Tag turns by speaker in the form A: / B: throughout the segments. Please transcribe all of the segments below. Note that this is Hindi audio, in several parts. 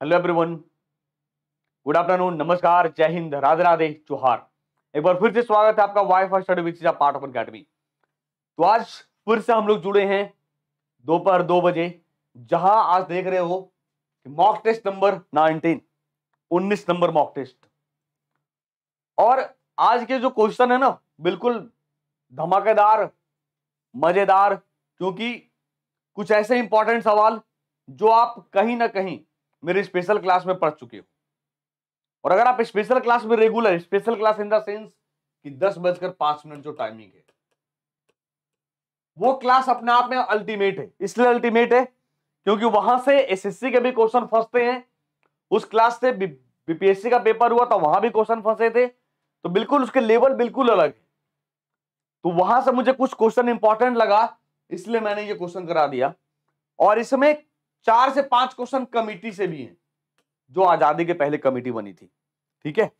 A: हेलो एवरीवन गुड आफ्टरनून नमस्कार जय हिंद राधे राधे चौहार एक बार फिर से स्वागत है आपका WiFi study which part of academy तो आज फिर से हम लोग जुड़े हैं दोपहर दो बजे, जहाँ आज देख रहे हो mock test number 19 19 number mock test और आज के जो क्वेश्चन है ना, बिल्कुल धमाकेदार, मज़ेदार, क्योंकि कुछ ऐसे इंपॉर्टेंट सवाल जो आप कहीं ना कहीं मेरे स्पेशल क्लास में पढ़ चुके हो। और अगर आप स्पेशल क्लास में regular special class in the sense कि दस बजकर पाँच मिनट जो टाइमिंग है, वो क्लास अपने आप में अल्टीमेट है। इसलिए अल्टीमेट है क्योंकि वहाँ से एसएससी के भी क्वेश्चन फंसते हैं। उस क्लास से बीपीएससी का पेपर हुआ था वहाँ भी क्वेश्चन फंसे थे। तो बिल्कुल उसके लेवल बिल्कुल अलग है। तो वहाँ से मुझे कुछ क्वेश्चन इंपॉर्टेंट लगा, इसलिए मैंने ये क्वेश्चन करा दिया। और इसमें चार से पाँच क्वेश्चन कमिटी से भी हैं, जो आज़ादी के पहले कमिटी बनी थी। ठीक है?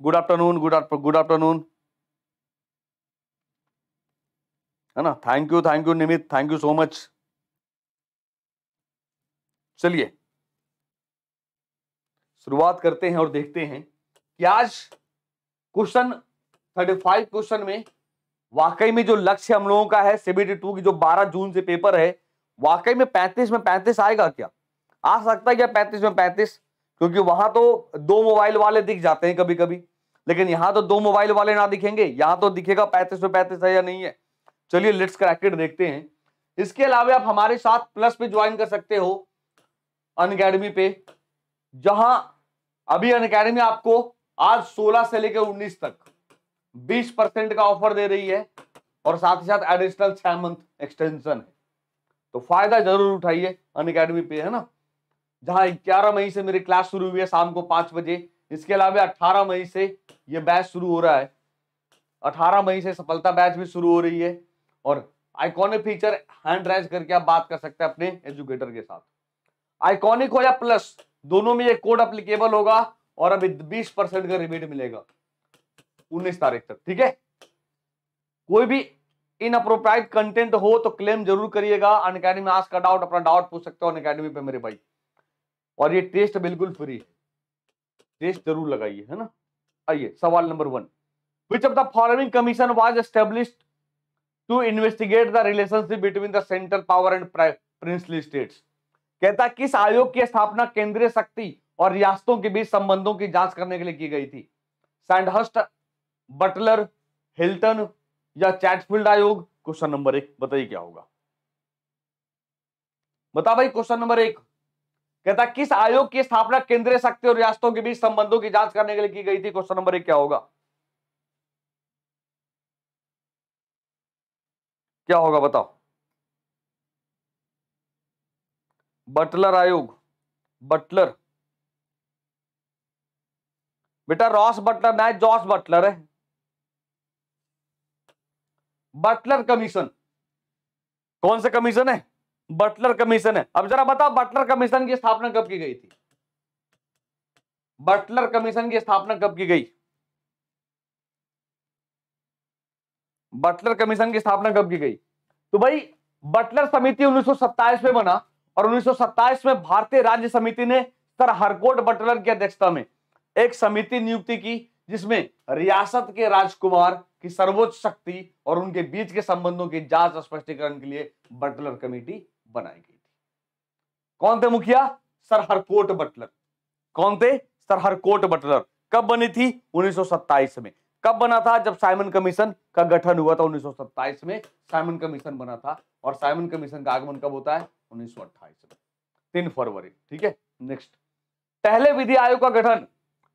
A: Good afternoon good good afternoon है ना? Thank you thank you Nimit thank you so much चलिए, शुरुआत करते हैं और देखते हैं कि आज क्वेश्चन थर्टी फाइव क्वेश्चन में वाकई में जो लक्ष्य हम लोगों का है सीबीटी टू की जो 12 जून से पेपर है वाकई में 35 में 35 आएगा क्या? आ सकता है क्या 35 में 35 क्योंकि वहाँ तो दो मोबाइल वाले दिख जाते हैं कभी कभी लेकिन यहाँ तो दो मोबाइल वाले ना दिखेंगे। यहाँ तो दिखेगा पैंतीस में पैंतीस है या नहीं है। चलिए लेट्स क्रैकेट देखते हैं। इसके अलावा आप हमारे साथ प्लस पे ज्वाइन कर सकते हो अन पे। जहाँ अभी अन आपको आज 16 से लेकर 19 तक 20 परसेंट का ऑफ़र दे रही है और साथ ही साथ एडिशनल छह मंथ एक्सटेंशन है। तो फ़ायदा ज़रूर उठाइए, अन अकेडमी पे, है ना? जहाँ 11 मई से मेरी क्लास शुरू हुई है शाम को पाँच बजे। इसके अलावा 18 मई से ये बैच शुरू हो रहा है। 18 मई से सफलता बैच भी शुरू हो रही है और आइकॉनिक फीचर हैंड राइज करके आप बात कर सकते हैं अपने एजुकेटर के साथ। आइकॉनिक हो या प्लस दोनों में ये कोड अप्लीकेबल होगा और अभी 20 परसेंट का रिबेट मिलेगा। 19 तारीख तक, ठीक है? कोई भी इन अप्रोप्राइट कंटेंट हो तो क्लेम ज़रूर करिएगा। अन अकेडमी आज का डाउट अपना डाउट पूछ सकते हो अन अकेडमी पे मेरे भाई। और ये टेस्ट बिल्कुल फ्री है। टेस्ट ज़रूर लगाइए, है ना? आइए, सवाल number one which of the following commission was established to investigate the relationship between the central power and princely states कहता किस आयोग की स्थापना केंद्रीय शक्ति और रियासतों के बीच संबंधों की जाँच करने के लिए की गई थी? सैंडहस्ट बटलर हिल्टन या चैटफील्ड आयोग क्वेश्चन नंबर एक बताइए क्या होगा। बता भाई क्वेश्चन नंबर एक। कहता, किस आयोग की स्थापना केंद्रीय शक्ति और रियासतों के बीच संबंधों की जाँच करने के लिए की गई थी? क्वेश्चन नंबर एक क्या होगा? क्या होगा, बताओ। बटलर आयोग। बटलर बेटा रॉस बटलर ना जॉस बटलर है। बटलर कमीशन कौन सा कमीशन है? बटलर कमीशन है। अब जरा बताओ बटलर कमीशन की स्थापना कब की गई थी? बटलर कमीशन की स्थापना कब की गई? बटलर कमीशन की स्थापना कब की गई? तो भाई बटलर समिति 1927 में बना और 1927 में भारतीय राज्य समिति ने सर हरकोट बटलर की अध्यक्षता में एक समिति नियुक्ति की, जिसमें रियासत के राजकुमार की सर्वोच्च शक्ति और उनके बीच के संबंधों की जाँच स्पष्टीकरण के लिए बटलर कमेटी बनाई गई थी। कौन थे मुखिया? Sir Harcourt Butler. कौन थे? Sir Harcourt Butler. कब बनी थी? 1927 में। कब बना था? जब साइमन कमीशन का गठन हुआ था 1927 में। साइमन कमीशन बना था और साइमन कमीशन का आगमन कब होता है? 1928 में। तीन फरवरी, ठीक है? नेक्स्ट पहले विधि आयोग का गठन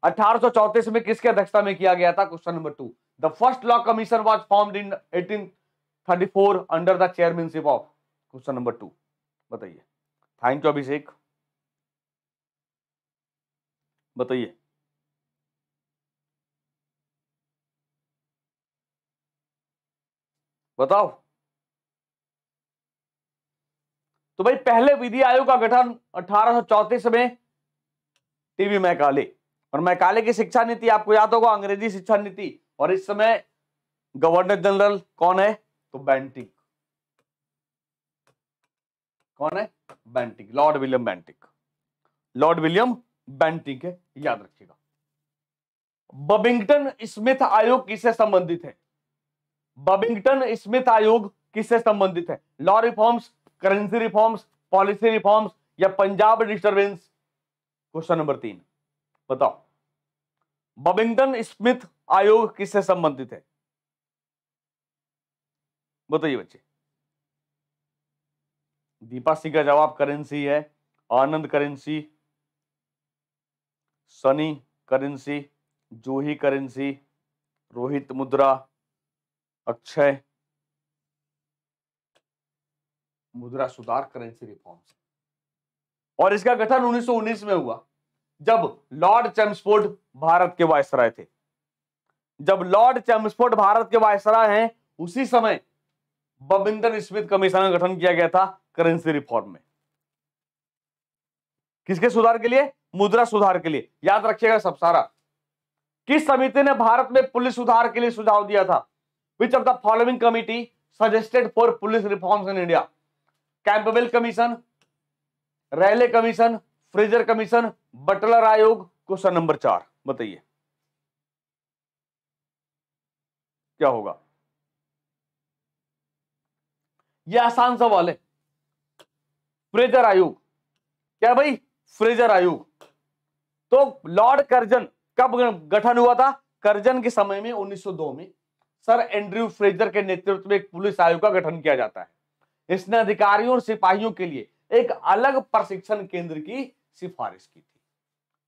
A: अठारह में किसके अध्यक्षता में किया गया था? Question number two the first law commission was form in 1834 under the chairmanship of question number two बताइए। थैंक यू अभिषेक बताइए। बताओ। तो भाई, पहले विधि आयोग का गठन अठारह में टीवी मैकाले। और मैकाले की शिक्षा नीति, आपको याद होगा, अंग्रेज़ी शिक्षा नीति और इस समय गवर्नर जनरल कौन है? तो बैंटिक कौन है? Bentinck Lord William Bentinck Lord William Bentinck है, याद रखिएगा। बबिंगटन स्मिथ आयोग किससे संबंधित है? बबिंगटन स्मिथ आयोग किससे संबंधित है? Law reforms currency reforms policy reforms या पंजाब डिस्टर्बेंस क्वेश्चन नंबर तीन। बताओ। बबिंगटन स्मिथ आयोग किससे संबंधित है? बताइए बच्चे। दीपा सिंह का जवाब करेंसी है, Anand currency, Sunny currency, Juhi currency, Rohit मुद्रा, अक्षय, मुद्रा सुधार करेंसी रिफॉर्म्स। और इसका गठन 1919 में हुआ, जब लॉर्ड चैम्सफोर्ड भारत के वायसराय थे। जब लॉर्ड चैम्सफोर्ड भारत के वायसराय हैं, उसी समय बबिंदन स्मिथ कमीशन का गठन किया गया था करेंसी रिफॉर्म में। किसके सुधार के लिए? मुद्रा सुधार के लिए। याद रखिएगा सब सारा। किस समिति ने भारत में पुलिस सुधार के लिए सुझाव दिया था? Which of the following committee suggested for police reforms in India Campbell commission Raleigh commission Fraser commission Butler आयोग क्वेश्चन नंबर चार, बताइए। क्या होगा? यह आसान सवाल है। फ्रेजर आयोग। क्या भाई? फ्रेजर आयोग। तो लॉर्ड कर्जन, कब गठन हुआ था? कर्जन के समय में 1902 में। सर एंड्रयू फ्रेजर के नेतृत्व में एक पुलिस आयोग का गठन किया जाता है। इसने अधिकारियों और सिपाहियों के लिए एक अलग प्रशिक्षण केंद्र की सिफारिश की थी।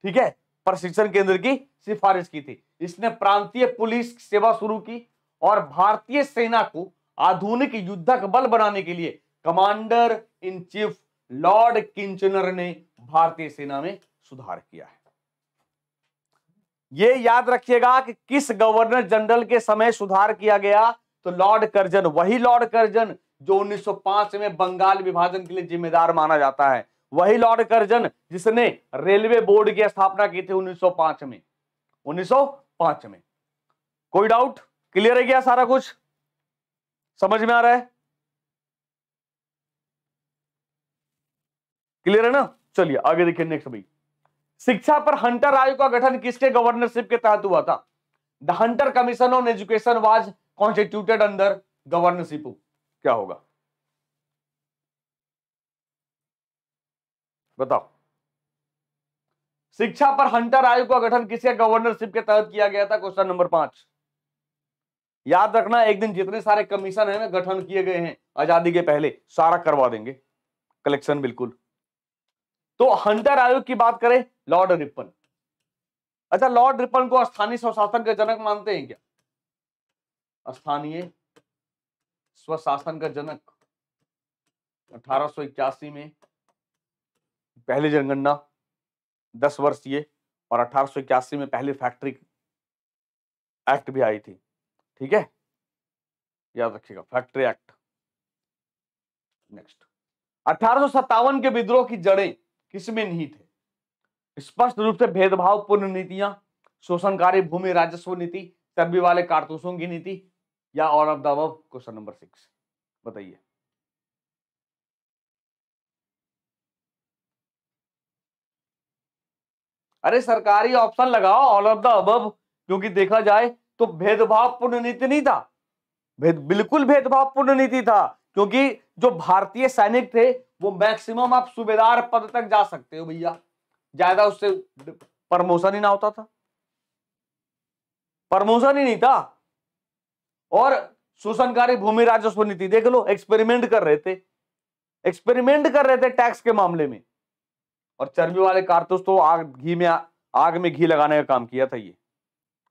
A: ठीक है? प्रशिक्षण केंद्र की सिफारिश की थी। इसने प्रांतीय पुलिस सेवा शुरू की। और भारतीय सेना को आधुनिक युद्धक बल बनाने के लिए commander in chief Lord Kitchener ने भारतीय सेना में सुधार किया है। ये याद रखिएगा कि किस गवर्नर जनरल के समय सुधार किया गया तो लॉर्ड कर्जन, वही लॉर्ड कर्जन जो 1905 में बंगाल विभाजन के लिए जिम्मेदार माना जाता है। वही लॉर्ड कर्जन जिसने रेलवे बोर्ड की स्थापना की थी 1905 में। 1905 में। कोई डाउट? क्लियर है क्या सारा कुछ? समझ में आ रहा है? क्लियर है ना? चलिए, आगे देखिए नेक्स्ट भाई। शिक्षा पर हंटर आयोग का गठन किसके गवर्नरशिप के तहत हुआ था? The Hunter commission on education was constituted under governorship क्या होगा? बताओ। शिक्षा पर हंटर आयोग का गठन किसके गवर्नरशिप के तहत किया गया था? क्वेश्चन नंबर पाँच। याद रखना, एक दिन जितने सारे कमीशन है ना, गठन किए गए हैं, आज़ादी के पहले, सारा करवा देंगे। कलेक्शन बिल्कुल। तो हंटर आयोग की बात करें, लॉर्ड रिपन। अच्छा लॉर्ड रिपन को स्थानीय स्वशासन का जनक मानते हैं क्या? स्थानीय स्वशासन का जनक, अठारह में, पहली जनगणना, दस वर्ष ये और अठारह में पहली फैक्ट्री एक्ट भी आई थी। ठीक है? याद रखिएगा, फैक्ट्री एक्ट। नेक्स्ट। अठारह के विद्रोह की जड़ें किसमें निहित है स्पष्ट रूप से भेदभावपूर्ण नीतियाँ, शोषणकारी भूमि राजस्व नीति, चर्बी वाले कारतूसों की नीति, या of the question number six. बताइए। अरे सरकारी ऑप्शन लगाओ ऑल ऑफ़ द अब क्योंकि देखा जाए तो भेदभावपूर्ण नीति नहीं था। भेद, बिल्कुल भेदभावपूर्ण नीति था, क्योंकि जो भारतीय सैनिक थे, वो मैक्सिमम आप सूबेदार पद तक जा सकते हो भैया। ज़्यादा उससे प्रमोशन ही ना होता था। प्रमोशन ही नहीं था। और शोषणकारी भूमि राजस्व नीति, देख लो एक्सपेरिमेंट कर रहे थे। एक्सपेरिमेंट कर रहे थे टैक्स के मामले में। और चर्बी वाले कारतूस तो आग, घी में आग में घी लगाने का काम किया था ये।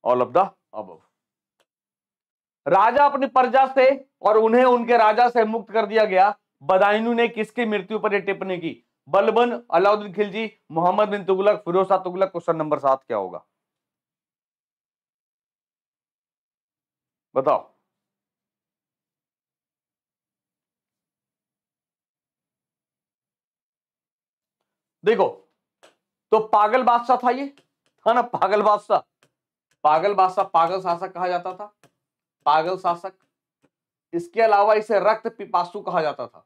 A: ऑल ऑफ़ द अब। राजा अपनी प्रजा से और उन्हें उनके राजा से मुक्त कर दिया गया। बदायूं ने किसकी मृत्यु पर यह टिप्पणी की? बलबन, अलाउद्दीन खिलजी, मोहम्मद बिन तुगलक, फिरोज तुगलक, क्वेश्चन नंबर सात क्या होगा? बताओ। देखो तो पागल बादशाह था ये? था ना, पागल बादशाह। पागल बादशाह पागल शासक कहा जाता था? पागल शासक। इसके अलावा इसे रक्त पिपासु कहा जाता था।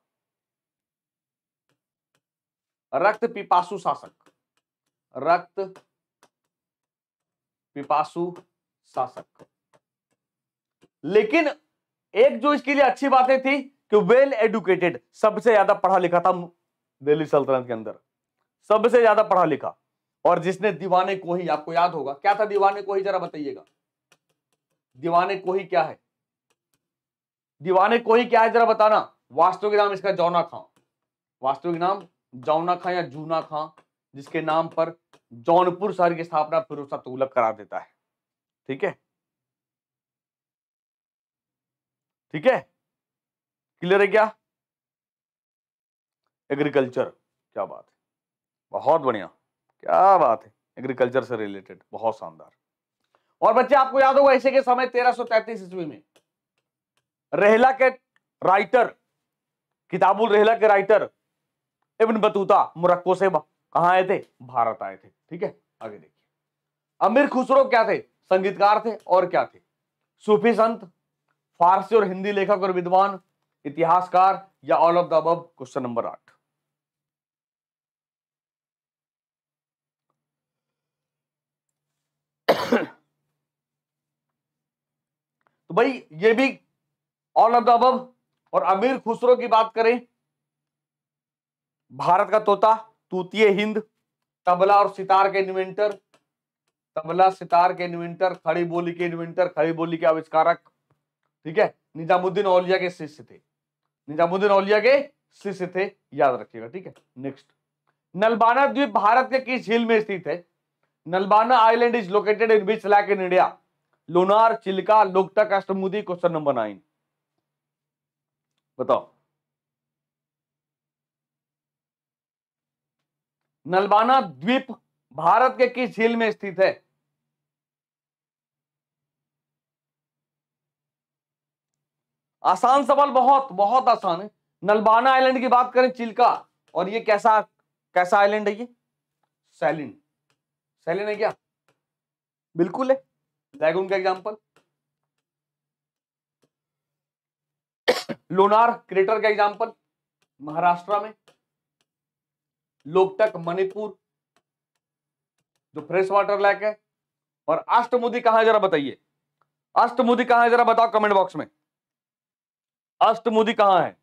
A: रक्त पिपासु शासक। रक्त पिपासु शासक। लेकिन एक जो इसके लिए अच्छी बातें थी कि वेल एडुकेटेड सबसे ज़्यादा पढ़ा लिखा था दिल्ली सल्तनत के अंदर। सबसे ज़्यादा पढ़ा लिखा। और जिसने दीवाने को ही, आपको याद होगा। क्या था दीवाने को ही? जरा बताइएगा। दीवाने को ही क्या है? दीवाने को ही क्या है? जरा बताना। वास्तविक नाम इसका जौना खां। वास्तविक नाम जौना खां या जूना खां, जिसके नाम पर जौनपुर शहर की स्थापना फिरोज तुगलक करा देता है। ठीक है? ठीक है? क्लियर है क्या? एग्रीकल्चर क्या बात है। बहुत बढ़िया। क्या बात है। एग्रीकल्चर से रिलेटेड बहुत शानदार। और बच्चे, आपको याद होगा ऐसे के समय तेरह सौ तैतीस ईस्वी में, रेहला के राइटर किताबुल रेहला के राइटर इब्न बतूता, मुरक्को से कहा आए थे? भारत आए थे। ठीक है? आगे देखिए। अमीर खुसरो क्या थे? संगीतकार थे और क्या थे? सूफी संत, फारसी और हिंदी लेखक और विद्वान, इतिहासकार या ऑल ऑफ़ द अब क्वेश्चन नंबर आठ। तो भाई, ये भी ऑल ऑफ़ द अब और अमीर खुसरो की बात करें। भारत का तोता, तूतीय हिंद, तबला और सितार के इन्वेंटर, तबला, सितार के इन्वेंटर, खड़ी बोली के इन्वेंटर, खड़ी बोली के आविष्कारक, ठीक है? निजामुद्दीन औलिया के शिष्य थे। निजामुद्दीन औलिया के शिष्य थे, याद रखिएगा, ठीक है? नेक्स्ट नलबाना द्वीप भारत के किस झील में स्थित है? Nalabana island is located in which lake in India. Lonar, Chilika, Loktak Ashtamudi question number nine. बताओ। नलबाना द्वीप भारत के किस झील में स्थित है? आसान सवाल बहुत बहुत आसान है। नलबाना आइलैंड की बात करें, चिल्का। और ये कैसा कैसा आइलैंड है ये? सैलिन। सैलिन है क्या? बिल्कुल है। लैगून का एग्जांपल लोनार क्रेटर का एग्जांपल महाराष्ट्र में। लोकटक मणिपुर जो फ्रेश वाटर लैक है। और अष्टमुदी कहाँ है जरा बताइए। अष्टमुदी कहाँ है जरा बताओ कमेंट बॉक्स में। अष्टमुदी कहाँ है?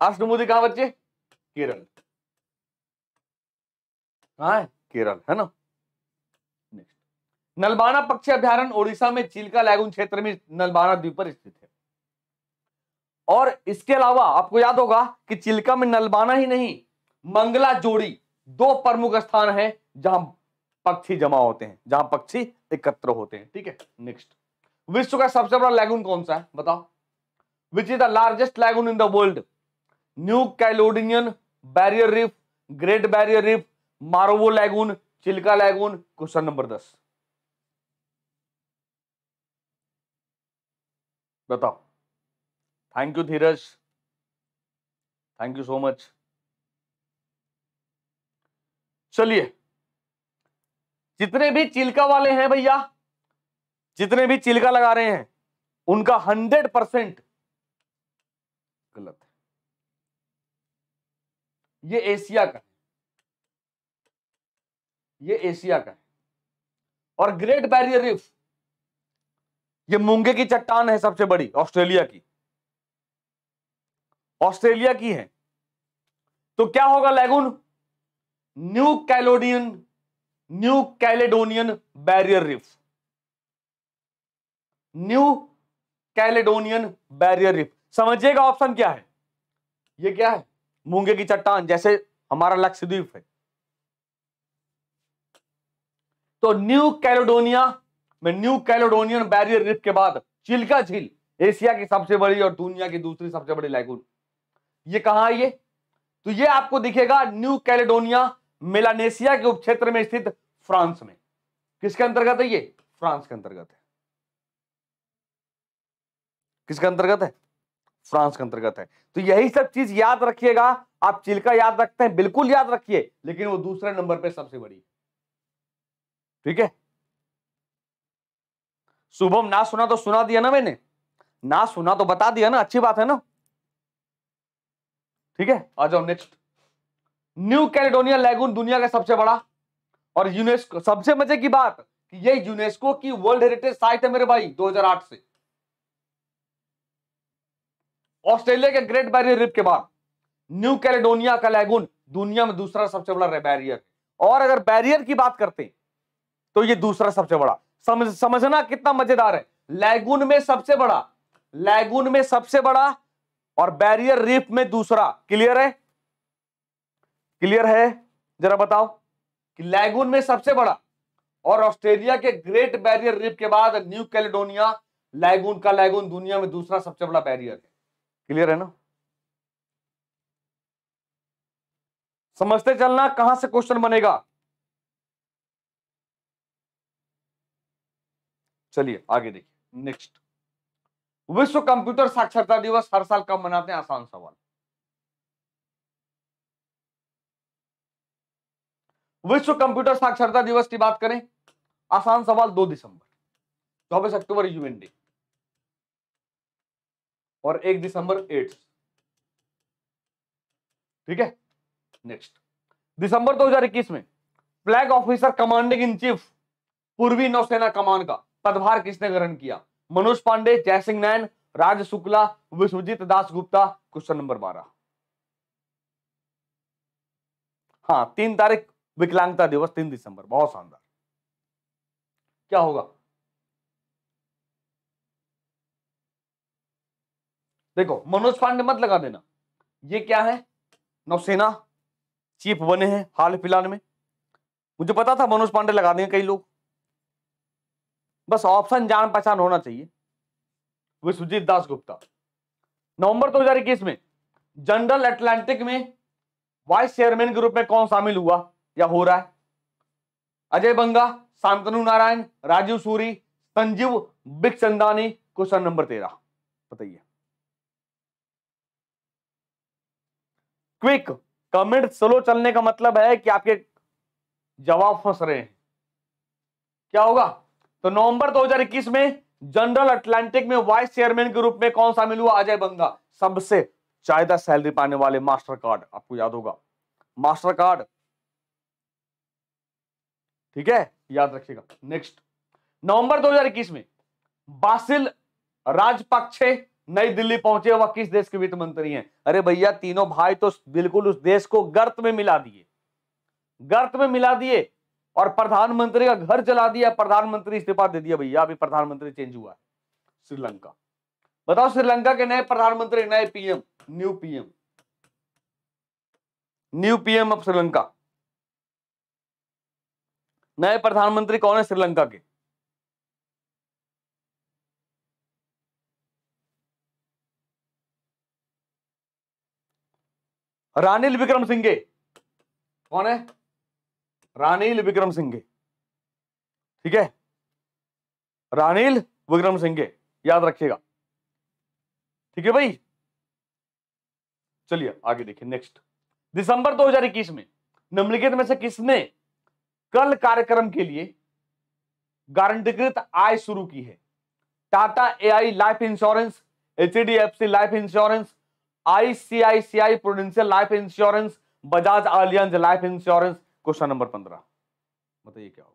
A: अष्टमुदी कहाँ बच्चे? केरल। कहा है? केरल, है ना? नलबाना पक्षी अभ्यारण ओडिशा में चिल्का लैगुन क्षेत्र में नलबाना द्वीप पर स्थित है। और इसके अलावा आपको याद होगा कि चिल्का में नलबाना ही नहीं, मंगला जोड़ी दो प्रमुख स्थान है जहाँ पक्षी जमा होते हैं, जहाँ पक्षी एकत्र होते हैं। ठीक है? नेक्स्ट विश्व का सबसे बड़ा लैगून कौन सा है? बताओ। Which is the largest lagoon in the world New Caledonian barrier reef, great barrier reef, Marovo lagoon, Chilika lagoon, question number दस। बताओ। Thank you Dheeraj. Thank you so much चलिए। जितने भी चिल्का वाले हैं भैया, जितने भी चिल्का लगा रहे हैं, उनका हंड्रेड परसेंट गलत ये एशिया का ये एशिया का है। और ग्रेट बैरियर रिफ ये मूँगे की चट्टान है सबसे बड़ी, ऑस्ट्रेलिया की। ऑस्ट्रेलिया की है। तो क्या होगा lagoon New Caledonian New Caledonian barrier reef New Caledonian barrier reef समझिएगा ऑप्शन क्या है? ये क्या है? मूँगे की चट्टान जैसे हमारा लक्षद्वीप है। तो न्यू कैलेडोनिया में न्यू कैलोडोनियन बैरियर रिफ के बाद चिल्का झील एशिया की सबसे बड़ी और दुनिया की दूसरी सबसे बड़ी लैगून ये कहा है? ये तो ये आपको दिखेगा न्यू कैलेडोनिया मेलानेशिया के उपक्षेत्र में स्थित फ्रांस में। किसके अंतर्गत है ये? फ्रांस के अंतर्गत है। किसके अंतर्गत है? फ्रांस के अंतर्गत है। तो यही सब चीज़ याद रखिएगा। आप चिल्का याद रखते हैं, बिल्कुल याद रखिए, लेकिन वो दूसरे नंबर पे सबसे बड़ी। ठीक है? शुभम, ना सुना तो सुना दिया ना मैंने। ना सुना तो बता दिया ना, अच्छी बात है ना? ठीक है? आ जाओ नेक्स्ट न्यू कैलेडोनिया लैगून दुनिया का सबसे बड़ा और यूनेस्को, सबसे मज़े की बात कि ये यूनेस्को की वर्ल्ड हेरिटेज साइट है मेरे भाई 2008 से। ऑस्ट्रेलिया के ग्रेट बैरियर रिप के बाद न्यू कैलेडोनिया का लैगून दुनिया में दूसरा सबसे बड़ा बैरियर। और अगर बैरियर की बात करते तो ये दूसरा सबसे बड़ा। समझ समझना कितना मज़ेदार है। लैगून में सबसे बड़ा, लैगून में सबसे बड़ा और बैरियर रीफ में दूसरा। क्लियर है? क्लियर है? जरा बताओ कि लैगून में सबसे बड़ा और ऑस्ट्रेलिया के ग्रेट बैरियर रीफ के बाद न्यू कैलेडोनिया, लैगून का लैगून दुनिया में दूसरा सबसे बड़ा बैरियर है। क्लियर है ना? समझते चलना कहाँ से क्वेश्चन बनेगा? चलिए, आगे देखिए। नेक्स्ट विश्व कंप्यूटर साक्षरता दिवस हर साल कब मनाते हैं? आसान सवाल। विश्व कंप्यूटर साक्षरता दिवस की बात करें, आसान सवाल दो दिसंबर, चौबीस अक्टूबर यूएन डे और एक दिसंबर एड्स ठीक है? नेक्स्ट दिसंबर 2021 में flag officer commanding in chief पूर्वी नौसेना कमान का पदभार किसने ग्रहण किया? मनोज पांडे जयसिंह नैन राज शुक्ला, विश्वजीत दास गुप्ता क्वेश्चन नंबर बारह। हाँ तीन तारीख विकलांगता दिवस, तीन दिसंबर, बहुत शानदार। क्या होगा? देखो मनोज पांडे मत लगा देना। ये क्या है? नौसेना, चीफ बने हैं हाल फ़िलहाल में। मुझे पता था मनोज पांडे लगा देंगे कई लोग। बस ऑप्शन जान पहचान होना चाहिए। विश्वजीत दास गुप्ता नवंबर 2021 में जनरल अटलांटिक में वाइस चेयरमैन के रूप में कौन शामिल हुआ या हो रहा है? अजय बंगा, शांतनु नारायण, राजीव सूरी, संजीव बिकचंदानी क्वेश्चन नंबर तेरह। बताइए। क्विक कमेंट, स्लो चलने का मतलब है कि आपके जवाब फंस रहे हैं। क्या होगा? तो नवंबर 2021 में जनरल अटलांटिक में वाइस चेयरमैन के रूप में कौन शामिल हुआ अजय बंगा। सबसे ज़्यादा सैलरी पाने वाले मास्टर कार्ड आपको याद होगा। मास्टर कार्ड ठीक है? याद रखिएगा। नेक्स्ट नवंबर 2021 में बासिल राजपक्षे नई दिल्ली पहुँचे वह किस देश के वित्त मंत्री हैं? अरे भैया, तीनों भाई तो बिल्कुल उस देश को गर्त में मिला दिए। गर्त में मिला दिए और प्रधानमंत्री का घर चला दिया, प्रधानमंत्री इस्तीफा दे दिया। भैया, अभी प्रधानमंत्री चेंज हुआ है श्रीलंका। बताओ, श्रीलंका के नए प्रधानमंत्री, नए PM new PM. New PM of Sri Lanka. नए प्रधानमंत्री कौन है श्रीलंका के? रानिल विक्रम सिंघे कौन है? रानिल विक्रम सिंघे ठीक है? रानिल विक्रम सिंघे याद रखिएगा। ठीक है भाई? चलिए, आगे देखिए नेक्स्ट दिसंबर 2021 में, निम्नलिखित में से किसने कल कार्यक्रम के लिए गारंटीकृत आय शुरू की है? Tata AI life insurance, HDFC life insurance ICICI Prudential life insurance Bajaj Allianz life insurance question number पंद्रह। बताइए क्या होगा?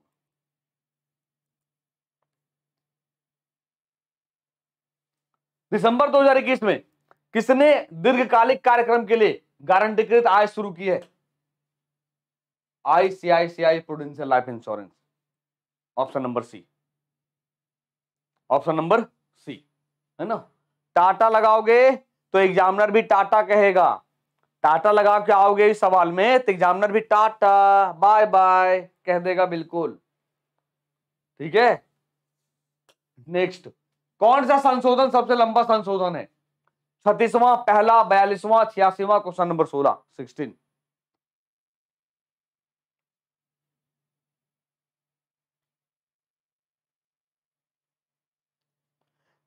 A: दिसंबर 2021 में किसने दीर्घकालिक कार्यक्रम के लिए गारंटीकृत आय शुरू की है? ICICI Prudential life insurance option number C. Option number C. है ना? टाटा लगाओगे तो एग्जामिनर भी टाटा कहेगा। टाटा लगा के आओगे इस सवाल में तो एग्जामिनर भी टाटा, बाय बाय, कह देगा बिल्कुल। ठीक है? नेक्स्ट कौन सा संशोधन सबसे लंबा संशोधन है? छत्तीसवां, पहला, बयालीसवां, छियासीवा, क्वेश्चन नंबर सोलह सिक्सटीन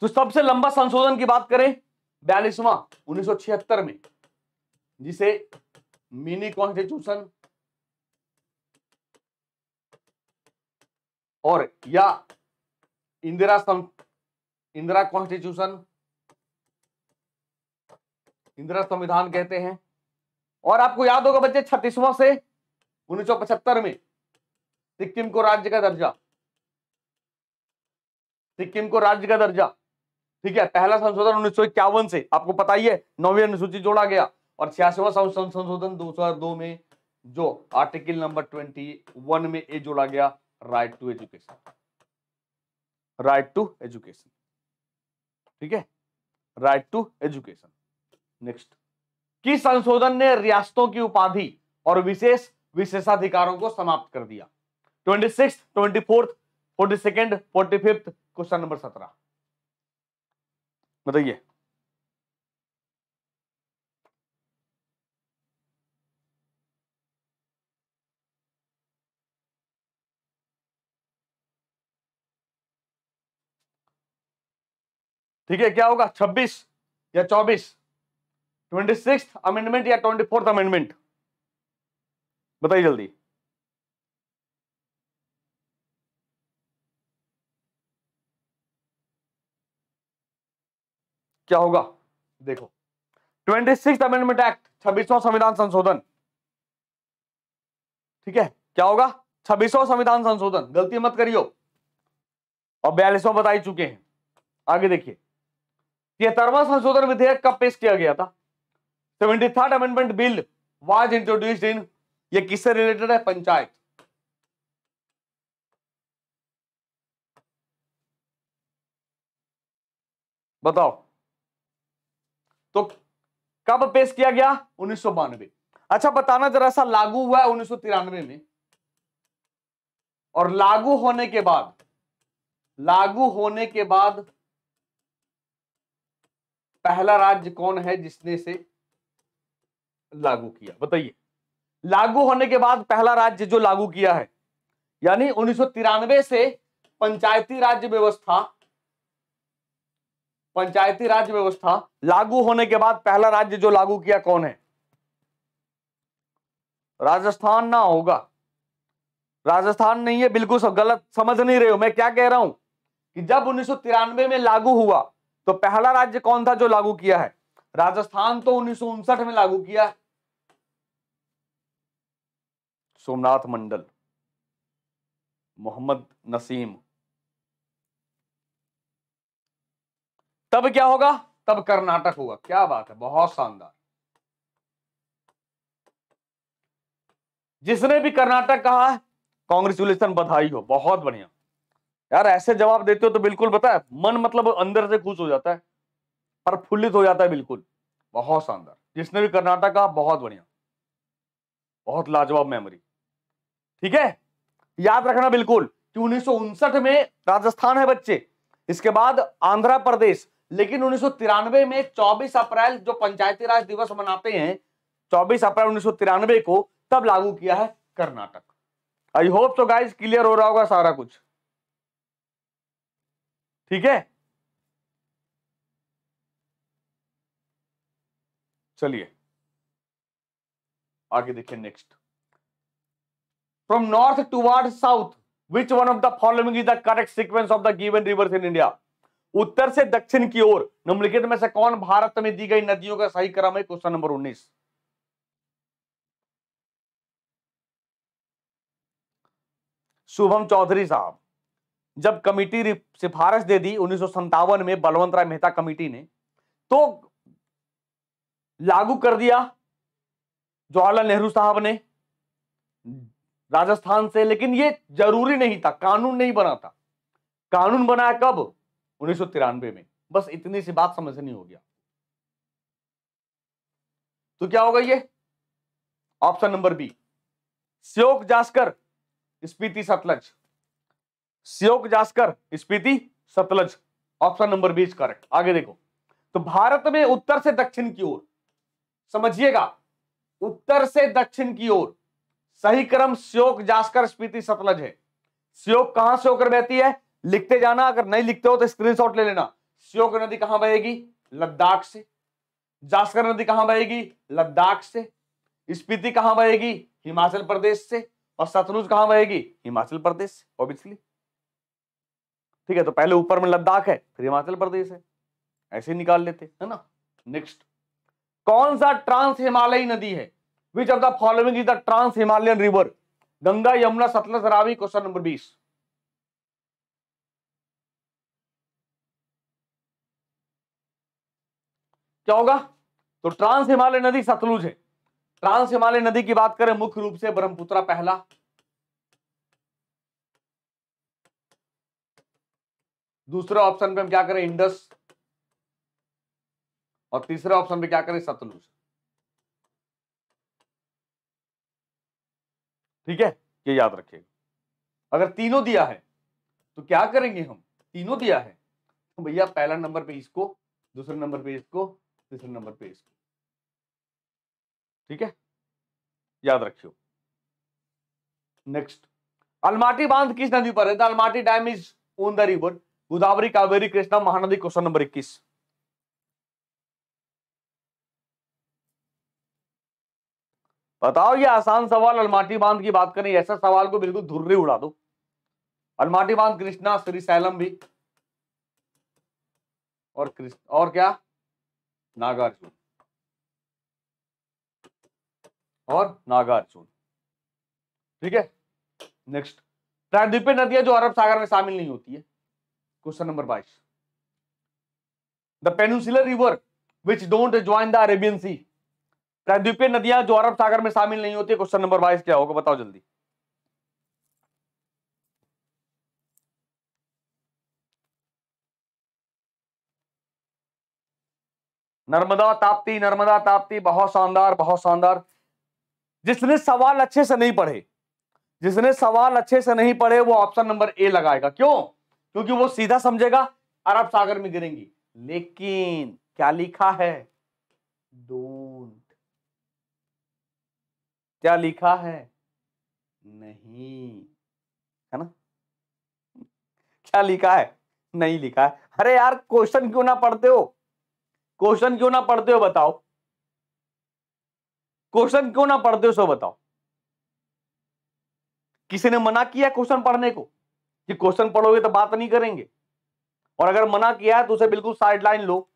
A: तो सबसे लंबा संशोधन की बात करें बयालीसवां उन्नीस में जिसे मिनी कॉन्स्टिट्यूशन और या इंदिरा सं, इंदिरा कॉन्स्टिट्यूशन इंदिरा संविधान कहते हैं। और आपको याद होगा बच्चे छत्तीसवां से 1975 में सिक्किम को राज्य का दर्जा सिक्किम को राज्य का दर्जा ठीक है, पहला संशोधन उन्नीस सौ इक्यावन से। आपको पता ही है, नौवीं अनुसूची जोड़ा गया और छियासीवा संशोधन दो दो में जो आर्टिकल नंबर ट्वेंटी वन में ए जोड़ा गया right to education right to education ठीक है? राइट टू एजुकेशन नेक्स्ट किस संशोधन ने रियासतों की उपाधि और विशेष विशेषाधिकारों को समाप्त कर दिया? Twenty six twenty fourth, forty second, forty fifth, question number सत्रह। बताइए। ठीक है, क्या होगा? 26 या 24 ट्वेंटी सिक्स अमेंडमेंट या ट्वेंटी फोर्थ अमेंडमेंट? बताइए जल्दी। क्या होगा? देखो। ट्वेंटी सिक्स अमेंडमेंट एक्ट छब्बीसवां संविधान संशोधन। ठीक है? क्या होगा? छब्बीसवां संविधान संशोधन। गलती मत करियो। और बयालीसवां बता ही चुके हैं। आगे देखिए। तिहत्तरवा संशोधन विधेयक कब पेश किया गया था? Seventy third amendment bill was introduced in ये किससे रिलेटेड है? पंचायत। बताओ। तो कब पेश किया गया? उन्नीस सौ बानवे। अच्छा बताना जरा सा, लागू हुआ है उन्नीस में? और लागू होने के बाद, लागू होने के बाद पहला राज्य कौन है जिसने से लागू किया? बताइए। लागू होने के बाद पहला राज्य जो लागू किया है, यानी उन्नीस सौ तिरानवे से पंचायती राज्य व्यवस्था पंचायती राज्य व्यवस्था लागू होने के बाद पहला राज्य जो लागू किया कौन है? राजस्थान ना होगा। राजस्थान नहीं है, बिल्कुल सब गलत, समझ नहीं रहे हो। मैं क्या कह रहा हूँ कि जब उन्नीस सौ तिरानवे में लागू हुआ तो पहला राज्य कौन था जो लागू किया है? राजस्थान तो उन्नीस सौ उनसठ में लागू किया है। सोमनाथ मंडल, मोहम्मद नसीम। तब क्या होगा? तब कर्नाटक होगा। क्या बात है, बहुत शानदार। जिसने भी कर्नाटक कहा है कांग्रेचुलेशन बधाई हो, बहुत बढ़िया। यार, ऐसे जवाब देते हो तो बिल्कुल है, मन मतलब अंदर से खुश हो जाता है, प्रफुल्लित हो जाता है बिल्कुल। बहुत शानदार। जिसने भी कर्नाटक कहा, बहुत बढ़िया। बहुत लाजवाब मेमोरी ठीक है? याद रखना बिल्कुल कि उन्नीस में राजस्थान है बच्चे। इसके बाद आंध्र प्रदेश। लेकिन उन्नीस सौ तिरानवे में 24 अप्रैल जो पंचायती राज दिवस मनाते हैं 24 अप्रैल उन्नीस सौ तिरानवे को तब लागू किया है कर्नाटक। आई होप तो गाइस क्लियर हो रहा होगा सारा कुछ। ठीक है? चलिए। आगे देखिए next from north toward south which one of the following is the correct sequence of the given rivers in India उत्तर से दक्षिण की ओर, निम्नलिखित में से कौन भारत में दी गई नदियों का सही क्रम है? क्वेश्चन नंबर उन्नीस। शुभम चौधरी साहब, जब कमिटी सिफारिश दे दी उन्नीस सौ सत्तावन में बलवंत राय मेहता कमेटी ने तो लागू कर दिया जवाहरलाल नेहरू साहब ने, राजस्थान से, लेकिन ये ज़रूरी नहीं था, कानून नहीं बना था। कानून बनाया कब? उन्नीस सौ तिरानबे में। बस इतनी सी बात समझनी हो गया। तो क्या होगा ये? Option number B. Shyok Zanskar, Spiti Sutlej. Shyok Zanskar, Spiti Sutlej. Option number B correct. आगे देखो। तो भारत में उत्तर से दक्षिण की ओर। समझिएगा। उत्तर से दक्षिण की ओर। सही क्रम श्योक जासकर, स्पीति सतलज है। श्योक कहाँ से होकर बहती है? लिखते जाना, अगर नहीं लिखते हो तो स्क्रीनशॉट ले लेना। श्योक नदी कहाँ बहेगी? लद्दाख से। जास्कर नदी कहाँ बहेगी? लद्दाख से। स्पीति कहाँ बहेगी? हिमाचल प्रदेश से। और सतलुज कहाँ बहेगी? हिमाचल प्रदेश से ऑब्वियसली ठीक है तो पहले ऊपर में लद्दाख है, फिर हिमाचल प्रदेश है। ऐसे निकाल लेते, है ना? नेक्स्ट कौन सा ट्रांस हिमालयी नदी है? Which of the following is the trans Himalayan river Ganga, Yamuna, Sutlej, Ravi, question number बीस। क्या होगा? तो ट्रांस हिमालय नदी सतलुज है। ट्रांस हिमालय नदी की बात करें, मुख्य रूप से ब्रह्मपुत्रा पहला। दूसरे ऑप्शन पे हम क्या करें? इंडस। और तीसरे ऑप्शन पे क्या करें? सतलुज। ठीक है? ये याद रखिएगा। अगर तीनों दिया है तो क्या करेंगे हम? तीनों दिया है। तो भैया, पहला नंबर पे इसको, दूसरे नंबर पे इसको तीसरे नंबर पे इसको। ठीक है? याद रखियो। नेक्स्ट अलमाटी बाँध किस नदी पर है? Almatti dam is on the river. Godavari, Kaveri, Krishna, Mahanadi question number इक्कीस। बताओ ये आसान सवाल, अलमाटी बाँध की बात करें, ऐसा सवाल को बिल्कुल धुर्री उड़ा दो। अलमाटी बाँध कृष्णा, श्री सैलम भी। और कृष्ण, और क्या? नागार्जुन। और नागार्जुन। ठीक है? नेक्स्ट प्रायद्वीपीय नदियाँ जो अरब सागर में शामिल नहीं होती है। क्वेश्चन नंबर बाईस। The peninsular river which don't join the Arabian sea प्रायद्वीपीय नदियाँ जो अरब सागर में शामिल नहीं होती क्वेश्चन नंबर बाईस क्या होगा? बताओ जल्दी। नर्मदा ताप्ती नर्मदा ताप्ती, बहुत शानदार बहुत शानदार। जिसने सवाल अच्छे से नहीं पढ़े, जिसने सवाल अच्छे से नहीं पढ़े, वो ऑप्शन नंबर ए लगाएगा। क्यों? क्योंकि वो सीधा समझेगा, अरब सागर में गिरेंगी। लेकिन क्या लिखा है? डोंट क्या लिखा है? नहीं। है ना? क्या लिखा है? नहीं लिखा है। अरे यार क्वेश्चन क्यों ना पढ़ते हो? क्वेश्चन क्यों ना पढ़ते हो बताओ? क्वेश्चन क्यों ना पढ़ते हो सो बताओ? किसी ने मना किया क्वेश्चन पढ़ने को? कि क्वेश्चन पढ़ोगे तो बात नहीं करेंगे। और अगर मना किया है तो उसे बिल्कुल साइड लाइन लो।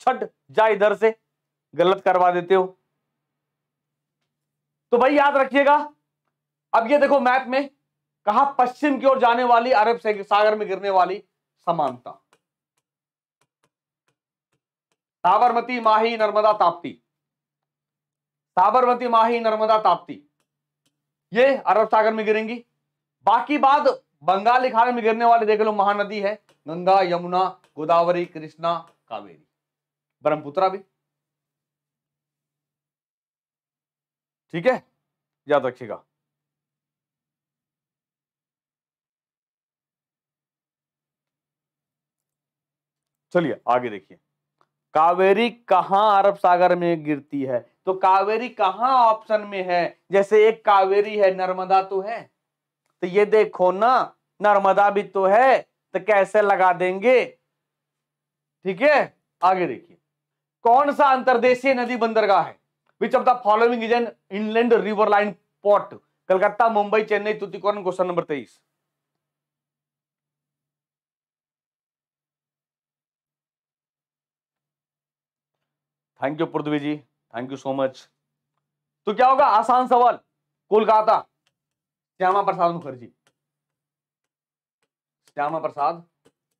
A: छट, जा इधर से। गलत करवा देते हो। तो भाई याद रखिएगा, अब ये देखो मैप में कहा पश्चिम की ओर जाने वाली अरब सागर में गिरने वाली समानता। साबरमती माही नर्मदा ताप्ती। साबरमती माही नर्मदा ताप्ती। ये अरब सागर में गिरेंगी। बाकी बात बंगाली खाड़ी में गिरने वाले देख लो महानदी है, गंगा, यमुना, गोदावरी, कृष्णा, कावेरी। ब्रह्मपुत्रा भी। ठीक है? याद रखिएगा। चलिए, आगे देखिए। कावेरी कहाँ अरब सागर में गिरती है? तो कावेरी कहाँ ऑप्शन में है? जैसे एक कावेरी है, नर्मदा तो है। तो ये देखो ना, नर्मदा भी तो है तो कैसे लगा देंगे? ठीक है, आगे देखिए। कौन सा अंतरदेशीय नदी बंदरगाह है? Which of the following is an inland river line port Calcutta, Mumbai, Chennai, Tuticorin question number तेईस। Thank you Prithvi ji thank you so much तो क्या होगा? आसान सवाल। कोलकाता। श्यामा प्रसाद मुखर्जी। श्यामा प्रसाद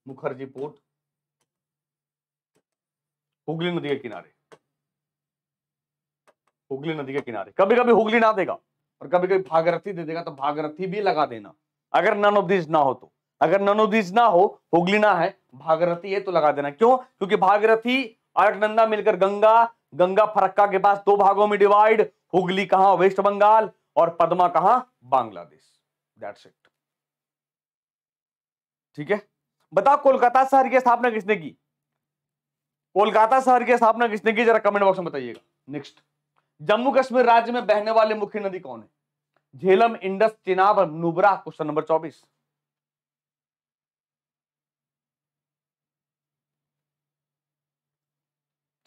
A: मुखर्जी पोर्ट। हुगली नदी के किनारे। हुगली नदी के किनारे। कभी कभी हुगली ना देगा और कभी कभी भागरथी दे देगा तो भागरथी भी लगा देना। अगर नन ऑफ़ दिस ना हो तो। अगर नन ऑफ़ दिस ना हो, हुगली ना है, भागरथी है तो लगा देना। क्यों? क्योंकि भागरथी अलकनंदा मिलकर गंगा गंगा फरक्का के पास दो भागों में डिवाइड हुगली कहाँ? वेस्ट बंगाल और पदमा कहाँ? बांग्लादेश। दैट्स इट ठीक है? बताओ कोलकाता शहर की स्थापना किसने की? कोलकाता शहर की स्थापना किसने की? जरा कमेंट बॉक्स में बताइएगा। नेक्स्ट जम्मू कश्मीर राज्य में बहने वाली मुख्य नदी कौन है? Jhelum, Indus, Chenab Nubra question number चौबीस।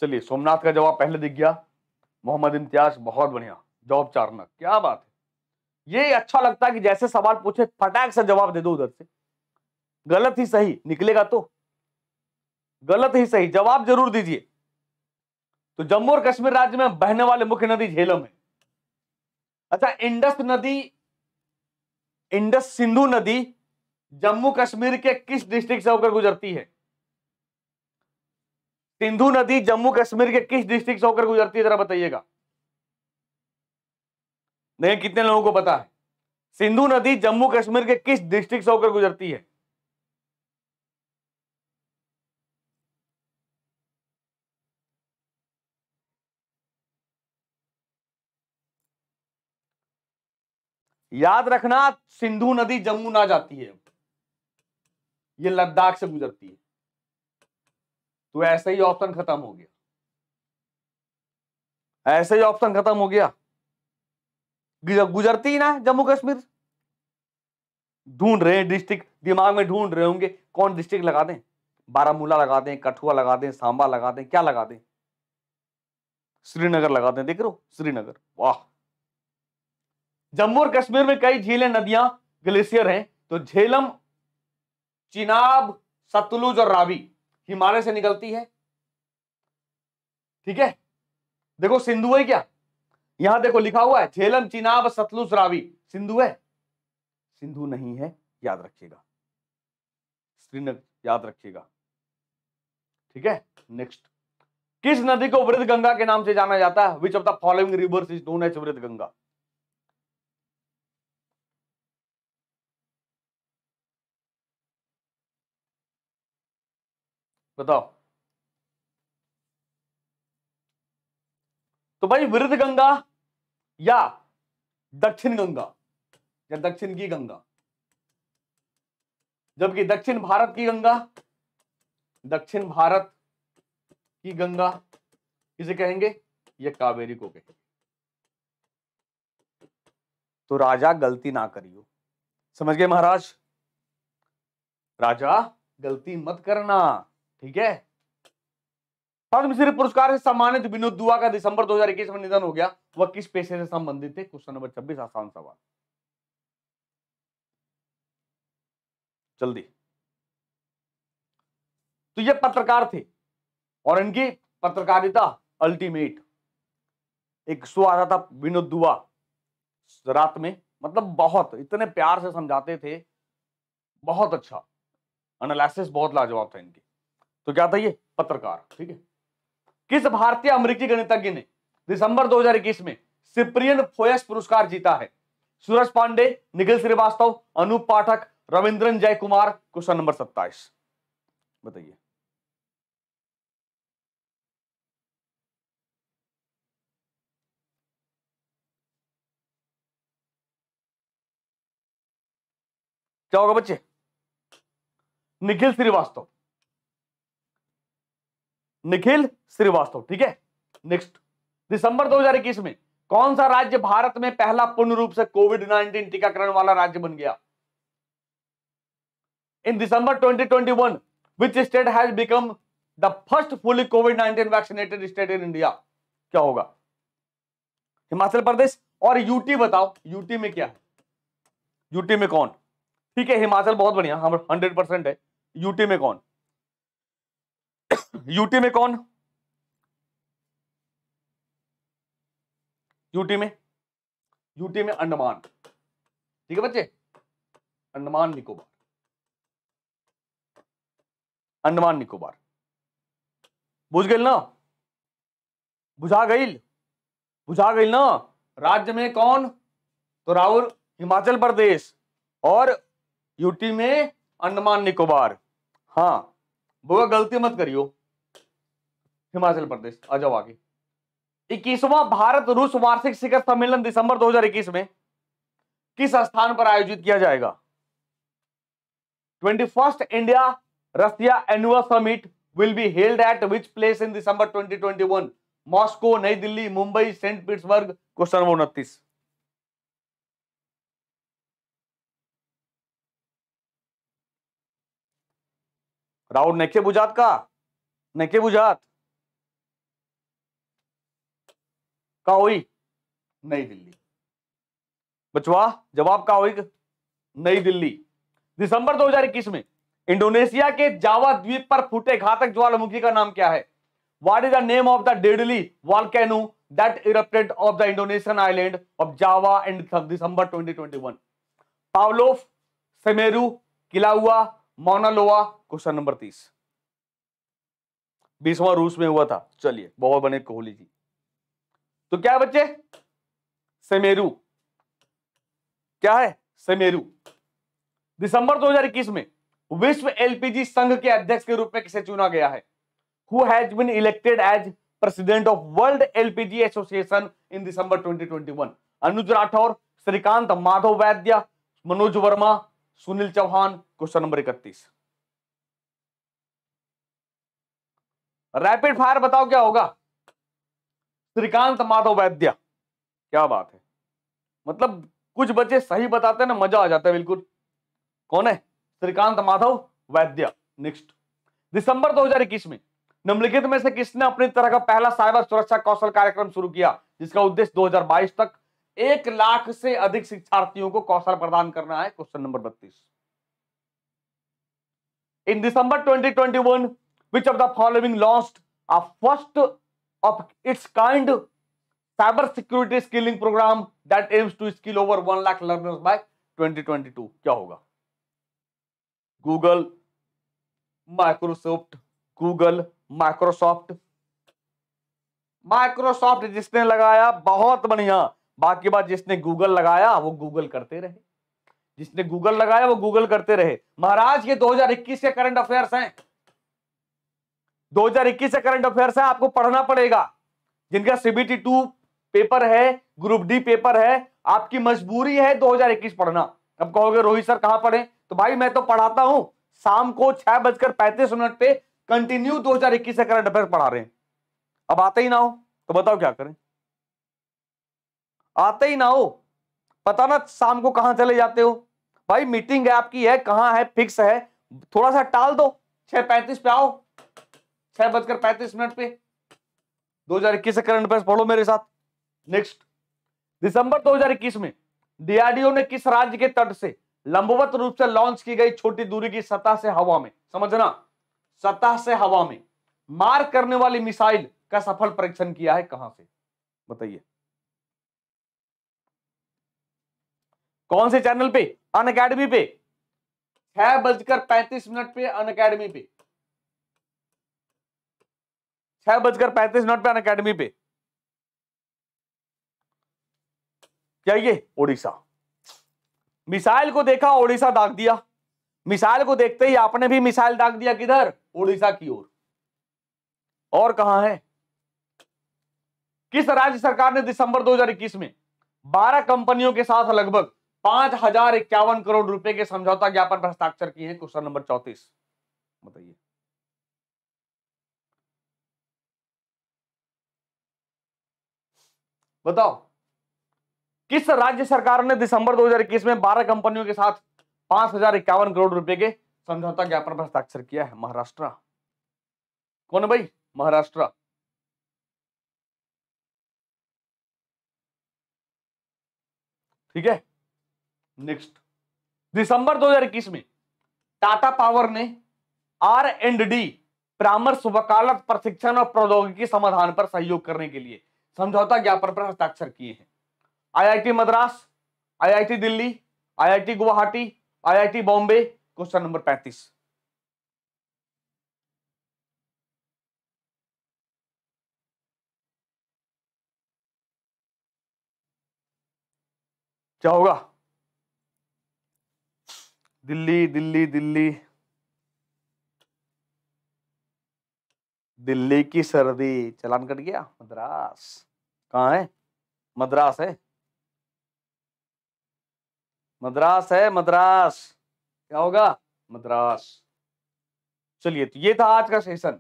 A: चलिए, सोमनाथ का जवाब पहले दिख गया। मोहम्मद इम्तियाज़, बहुत बढ़िया। जॉब चारना क्या बात है। ये अच्छा लगता है कि जैसे सवाल पूछे, फटाक से जवाब दे दो उधर से। गलत ही सही, निकलेगा तो। गलत ही सही, जवाब ज़रूर दीजिए। तो जम्मू और कश्मीर राज्य में बहने वाले मुख्य नदी झेलम है। अच्छा इंडस नदी, इंडस सिंधु नदी जम्मू कश्मीर के किस डिस्ट्रिक्ट से होकर गुजरती है? सिंधु नदी जम्मू कश्मीर के किस डिस्ट्रिक्ट से होकर गुजरती है, जरा बताइएगा। नहीं, कितने लोगों को पता है? सिंधु नदी जम्मू कश्मीर के किस डिस्ट्रिक्ट से होकर गुजरती है? याद रखना, सिंधु नदी जम्मू ना जाती है। ये लद्दाख से गुजरती है। तो ऐसे ही ऑप्शन खत्म हो गया। ऐसे ही ऑप्शन खत्म हो गया। गुजरती ही ना जम्मू कश्मीर। ढूंढ रहे हैं डिस्ट्रिक्ट दिमाग में ढूंढ रहे होंगे, कौन डिस्ट्रिक्ट लगा दें? बारामूला लगा दें, कठुआ लगा दें, सांबा लगा दें, क्या लगा दें? श्रीनगर लगा दें, देख हो? श्रीनगर, वाह। जम्मू और कश्मीर में कई झीलें, नदियाँ, ग्लेशियर हैं तो झेलम, चिनाब, सतलुज और रावी। हिमालय से निकलती है। ठीक है? देखो, सिंधु है क्या? यहाँ देखो, लिखा हुआ है, झेलम चिनाब सतलुज रावी। सिंधु है? सिंधु नहीं है, याद रखिएगा। श्रीनगर याद रखिएगा। ठीक है? नेक्स्ट किस नदी को वृद्ध गंगा के नाम से जाना जाता है? Which of the following rivers is known as Vriddha Ganga बताओ। तो भाई वृद्ध गंगा या दक्षिण गंगा, या दक्षिण की गंगा? जबकि दक्षिण भारत की गंगा, दक्षिण भारत की गंगा, किसे कहेंगे? ये कावेरी को कहेंगे। तो राजा गलती ना करियो। समझ गए महाराज? राजा गलती मत करना। ठीक है? पद्मश्री पुरस्कार से सम्मानित विनोद दुआ का दिसंबर 2021 में निधन हो गया। वह किस पेशे से संबंधित थे? क्वेश्चन नंबर 26 आसान सवाल। जल्दी। तो ये पत्रकार थे और इनकी पत्रकारिता अल्टीमेट। एक शो आ रहा था विनोद दुआ। रात में मतलब बहुत, इतने प्यार से समझाते थे। बहुत अच्छा। एनालिसिस बहुत लाजवाब था इनकी। तो क्या था ये? पत्रकार, ठीक है? किस भारतीय अमेरिकी गणितज्ञ ने दिसंबर 2021 में सिप्रियन फोयस पुरस्कार जीता है? सूरज पांडे, निखिल श्रीवास्तव, अनूप पाठक, रविंद्रन जय कुमार क्वेश्चन नंबर सत्ताईस। बताइए। क्या होगा बच्चे? निखिल श्रीवास्तव। निखिल श्रीवास्तव, ठीक है? नेक्स्ट दिसंबर 2021 में कौन सा राज्य भारत में पहला पूर्ण रूप से कोविड 19 टीकाकरण वाला राज्य बन गया? In December 2021 which state has become the first fully covid 19 vaccinated state in India क्या होगा? हिमाचल प्रदेश और यूटी बताओ यूटी में क्या है? यूटी में कौन? ठीक है, हिमाचल बहुत बढ़िया, हम हंड्रेड परसेंट है। यूटी में कौन? यूटी में कौन? यूटी में? यूटी में अंडमान। ठीक है बच्चे? अंडमान निकोबार। अंडमान निकोबार। बुझ गई ना? बुझा गई? बुझा गई ना? राज्य में कौन? तो राहुल, हिमाचल प्रदेश। और यूटी में अंडमान निकोबार। हाँ बुआ गलती मत करियो। हिमाचल प्रदेश। आ जाओ आगे। इक्कीसवां भारत रूस वार्षिक शिखर सम्मेलन दिसंबर 2021 में किस स्थान पर आयोजित किया जाएगा? Twenty first India Russia annual summit will be held at which place in December 2021 Moscow, New Delhi, Mumbai, Saint Petersburg question उनतीस। राउंड नेके बुझात का? नेके बुझात? का हुई नई दिल्ली। बचवा, जवाब का हुई नई दिल्ली। दिसंबर 2021 में इंडोनेशिया के जावा द्वीप पर फूटे घातक ज्वालामुखी का नाम क्या है? What is the name of the deadly volcano that erupted of the Indonesian island of Java and December 2021 Pavlof Semeru Kilauea Mauna Loa question number तीस। बीसवा रूस में हुआ था। चलिए, बहुत बने कोहली जी। तो क्या बच्चे? सेमेरू। क्या है? सेमेरू। दिसंबर 2021 में विश्व एलपीजी संघ के अध्यक्ष के रूप में किसे चुना गया है? Who has been elected as president of world LPG association in December 2021 Anuj Rathore, Shrikant Madhav Vaidya, Manoj Verma, Sunil Chauhan, question number इकतीस। रैपिड फायर बताओ क्या होगा? श्रीकांत माधव वैद्य। क्या बात है? मतलब कुछ बच्चे सही बताते हैं ना, मज़ा आ जाता है बिल्कुल। कौन है? श्रीकांत माधव वैद्य नेक्स्ट दिसंबर 2021 में, निम्नलिखित में से किसने अपनी तरह का पहला साइबर सुरक्षा कौशल कार्यक्रम शुरू किया, जिसका उद्देश्य 2022 तक एक लाख से अधिक शिक्षार्थियों को कौशल प्रदान करना है? क्वेश्चन नंबर बत्तीस। In December 2021 which of the following launched a of its kind cyber security skilling program that aims to skill over 1 lakh learners by 2022 क्या होगा? Google Microsoft Google Microsoft Microsoft जिसने लगाया, बहुत बढ़िया। बाकी बात जिसने गूगल लगाया, वो गूगल करते रहे। जिसने गूगल लगाया, वो गूगल करते रहे। महाराज, ये 2021 के करंट अफेयर्स हैं। 2021 से करंट अफेयर्स है, आपको पढ़ना पड़ेगा। जिनका सीबीटी टू पेपर है ग्रुप डी पेपर है, आपकी मजबूरी है 2021 पढ़ना। अब कहोगे, रोहित सर, कहाँ पढ़े? तो भाई, मैं तो पढ़ाता हूँ। शाम को छह बजकर पैंतीस मिनट पे कंटिन्यू 2021 से करंट अफेयर पढ़ा रहे हैं। अब आते ही ना हो तो बताओ क्या करें? आते ही ना हो, पता ना शाम को कहाँ चले जाते हो। भाई मीटिंग है आपकी है, कहाँ है फिक्स है। थोड़ा सा टाल दो, छह पैंतीस पे आओ। छह बजकर पैंतीस मिनट पे। 2021 से करंट अफेयर्स पढ़ो मेरे साथ। नेक्स्ट दिसंबर 2021 में डीआरडीओ ने किस राज्य के तट से लंबवत रूप से लॉन्च की गई छोटी दूरी की सतह से हवा में? समझना। सतह से हवा में मार करने वाली मिसाइल का सफल परीक्षण किया है कहाँ से? बताइए। कौन से चैनल पे? अन अकेडमी पे। छह बजकर पैंतीस मिनट पे अन अकेडमी पे। छह बजकर पैंतीस मिनट पे अन अकेडमी पे। क्या ये? ओडिशा। मिसाइल को देखा ओडिशा दाग दिया। मिसाइल को देखते ही आपने भी मिसाइल दाग दिया किधर? ओडिशा की ओर। और, और कहाँ है? किस राज्य सरकार ने दिसंबर 2021 में 12 कंपनियों के साथ लगभग पाँच हज़ार इक्यावन करोड़ रुपए के समझौता ज्ञापन पर हस्ताक्षर किए हैं? क्वेश्चन नंबर चौतीस। बताइए। बताओ, किस राज्य सरकार ने दिसंबर 2021 में 12 कंपनियों के साथ पाँच हज़ार इक्यावन करोड़ रुपए के समझौता ज्ञापन पर हस्ताक्षर किया है? महाराष्ट्र। कौन है भाई? महाराष्ट्र। ठीक है नेक्स्ट दिसंबर 2021 में टाटा पावर ने आर एंड डी, परामर्श वकालत, प्रशिक्षण और प्रौद्योगिकी समाधान पर सहयोग करने के लिए समझौता ज्ञापन पर हस्ताक्षर किए हैं। IIT Madras, IIT Delhi, IIT Guwahati, IIT Bombay, question number पैंतीस। क्या होगा? दिल्ली दिल्ली दिल्ली। दिल्ली की सर्दी। चलान कट गया? मद्रास। कहा है? मद्रास है? मद्रास है, मद्रास। क्या होगा? मद्रास। चलिए तो ये था आज का सेशन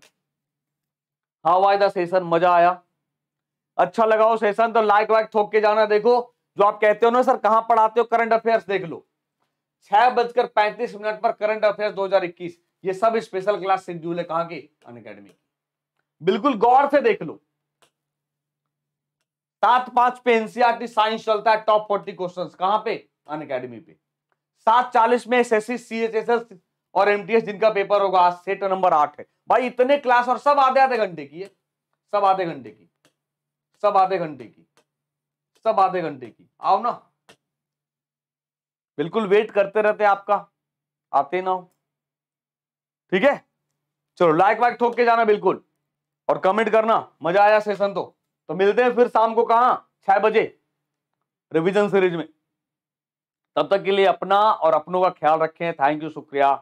A: हाँ वाई द सेशन मज़ा आया। अच्छा लगा हो सेशन तो लाइक वाइक ठोक के जाना, देखो। जो आप कहते हो ना, सर, कहाँ पढ़ाते हो? करंट अफेयर्स देख लो। छह बजकर पैंतीस मिनट पर करंट अफेयर्स 2021 ये सब स्पेशल क्लास शेड्यूल है कहाँ की? अन अकेडमी बिल्कुल गौर से देख लो। सात पाँच पे एनसीआरटी साइंस e चलता है टॉप फोर्टी क्वेश्चन कहाँ पे? अन अकेडमी पे। सात चालीस में एस एस और एमटीएस जिनका पेपर होगा, आज सेट नंबर आठ है। भाई, इतने क्लास और सब आधे आधे घंटे की है। सब आधे घंटे की। सब आधे घंटे की। सब आधे घंटे की। आओ ना। बिल्कुल वेट करते रहते आपका। आते ना हो। ठीक है? चलो लाइक वाइक ठोक के जाना बिल्कुल। और कमेंट करना, मज़ा आया सेशन तो। तो मिलते हैं फिर शाम को कहा? छह बजे रिवीजन सीरीज़ में। तब तक के लिए अपना और अपनों का ख्याल रखें। थैंक यू शुक्रिया।